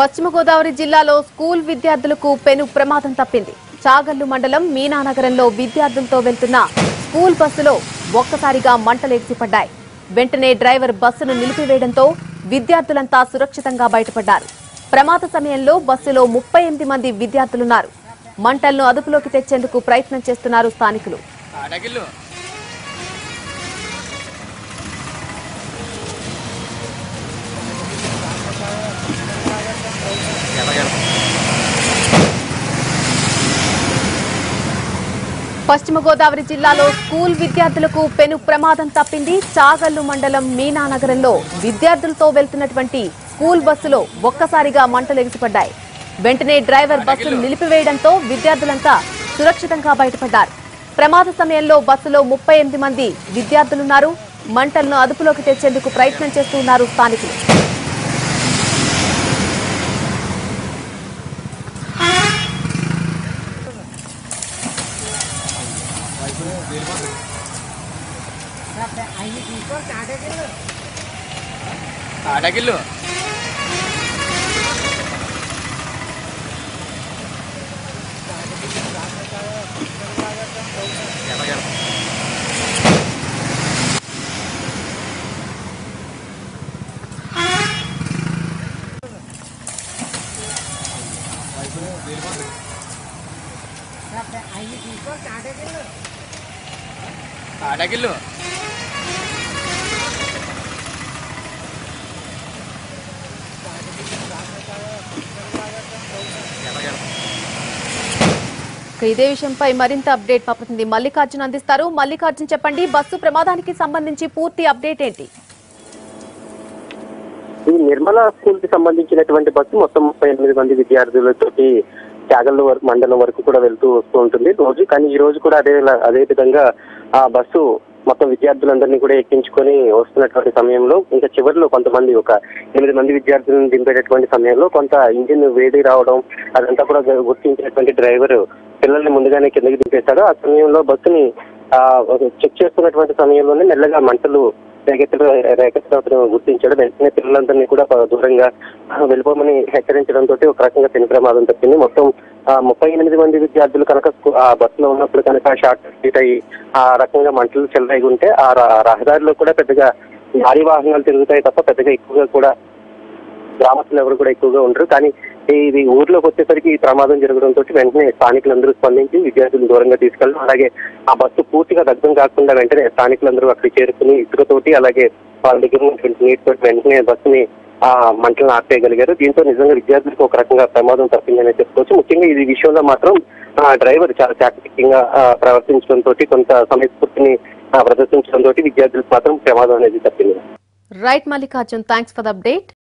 పశ్చిమ గోదావరి జిల్లాలో స్కూల్ విద్యార్థులకు పెను ప్రమాదం తప్పింది. చాగల్లు మండలం మీనానగరంలో విద్యార్థులతో వెళ్తున్న స్కూల్ బస్సులో ఒక్కసారిగా మంటలేగిసిపడ్డాయి వెంటనే డ్రైవర్ బస్సును నిలిపివేయడంతో విద్యార్థులంతా సురక్షితంగా బయటపడ్డారు. ప్రమాద సమయంలో బస్సులో ముప్పై ఎనిమిది మంది విద్యార్థులున్నారు. మంటలను అదుపులోకి తెచ్చేందుకు ప్రయత్నం చేస్తున్నారు స్థానికులు. పశ్చిమ గోదావరి జిల్లాలో స్కూల్ విద్యార్థులకు పెను ప్రమాదం తప్పింది. చాగల్లు మండలం మీనానగరంలో విద్యార్థులతో వెళ్తున్నటువంటి స్కూల్ బస్సులో ఒక్కసారిగా మంటలు ఎగిసిపడ్డాయి. వెంటనే డ్రైవర్ బస్సును నిలిపివేయడంతో విద్యార్థులంతా సురక్షితంగా బయటపడ్డారు. ప్రమాద సమయంలో బస్సులో ముప్పై ఎనిమిది మంది విద్యార్థులున్నారు. మంటలను అదుపులోకి తెచ్చేందుకు ప్రయత్నం చేస్తున్నారు స్థానికులు. আটা kilo Berapa? Berapa? Berapa? Ayo, kok ada dulu. అడగిల్లు ఇదే విషయంపై మరింత అప్డేట్ ప్రతినిధి మల్లికార్జున్ అందిస్తారు. మల్లికార్జున్ చెప్పండి బస్సు ప్రమాదానికి సంబంధించి పూర్తి అప్డేట్ ఏంటి? ఈ నిర్మలా స్కూల్కి సంబంధించినటువంటి బస్సు మొత్తం ముప్పై ఎనిమిది మంది విద్యార్థులతోటి త్యాగల్ల వరకు మండలం వరకు కూడా వెళ్తూ వస్తూ ఉంటుంది రోజు. కానీ ఈ రోజు కూడా అదే అదే విధంగా ఆ బస్సు మొత్తం విద్యార్థులందరినీ కూడా ఎక్కించుకొని వస్తున్నటువంటి సమయంలో ఇంకా చివరిలో కొంతమంది ఒక ఎనిమిది మంది విద్యార్థులను దింపేటటువంటి సమయంలో కొంత ఇంజిన్ వేడి రావడం అదంతా కూడా గుర్తించినటువంటి డ్రైవర్ పిల్లల్ని ముందుగానే కిందకి దింపేశాడు ఆ సమయంలో బస్సుని ఆ చెక్ చేస్తున్నటువంటి సమయంలోనే మెల్లగా మంటలు రేకెత్తడం రేకెత్తడం గుర్తించాడు వెంటనే పిల్లలందరినీ కూడా దూరంగా వెళ్ళిపోమని హెచ్చరించడంతో ఒక రకంగా పెను ప్రమాదం తప్పింది. మొత్తం ముప్పై ఎనిమిది మంది విద్యార్థులు కనుక ఆ బస్సులో ఉన్నప్పుడు కనుక షార్ట్ సర్క్యూట్ అయ్యి ఆ రకంగా మంటలు చెలరేగి ఉంటే ఆ రహదారిలో కూడా పెద్దగా భారీ వాహనాలు తిరుగుతాయి తప్ప పెద్దగా ఎక్కువగా కూడా గ్రామస్తులు ఎవరు కూడా ఎక్కువగా ఉండరు. కానీ ఇది ఊర్లోకి వచ్చేసరికి ఈ ప్రమాదం జరగడంతో వెంటనే స్థానికులందరూ స్పందించి విద్యార్థులను దూరంగా తీసుకెళ్ళడం అలాగే ఆ బస్సు పూర్తిగా దగ్ధం కాకుండా వెంటనే స్థానికులందరూ అక్కడికి చేరుకుని ఇసుకతోటి అలాగే వాళ్ళ దగ్గర ఉన్నటువంటి నీటితో వెంటనే బస్సుని ఆ మంటలను ఆపేయగలిగారు. దీంతో నిజంగా విద్యార్థులకు ఒక రకంగా ప్రమాదం తప్పిందని చెప్పుకోవచ్చు. ముఖ్యంగా ఈ విషయంలో మాత్రం ఆ, డ్రైవర్ చాలా చాకచక్యంగా ప్రవర్తించడంతో కొంత సమయస్ఫూర్తిని ప్రదర్శించడంతో విద్యార్థులకు మాత్రం ప్రమాదం అనేది తప్పింది. Right Mallikarjun thanks for update